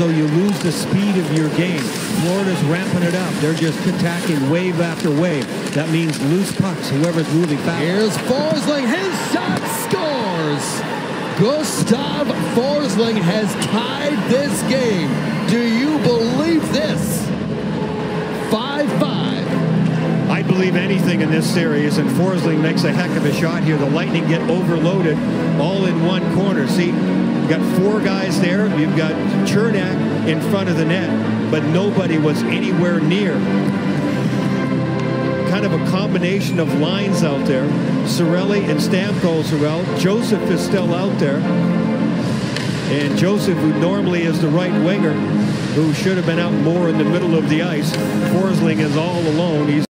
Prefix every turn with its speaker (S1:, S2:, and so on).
S1: So you lose the speed of your game. Florida's ramping it up. They're just attacking wave after wave. That means loose pucks, whoever's moving fast.
S2: Here's Forsling. His shot scores. Gustav Forsling has tied this game. Do you believe this? 5-5.
S1: I believe anything in this series, and Forsling makes a heck of a shot here. The Lightning get overloaded all in one corner. See, you've got four guys there. You've got Cernak in front of the net, but nobody was anywhere near. Kind of a combination of lines out there. Cirelli and Stamkos are out. Joseph is still out there. And Joseph, who normally is the right winger, who should have been out more in the middle of the ice. Forsling is all alone. He's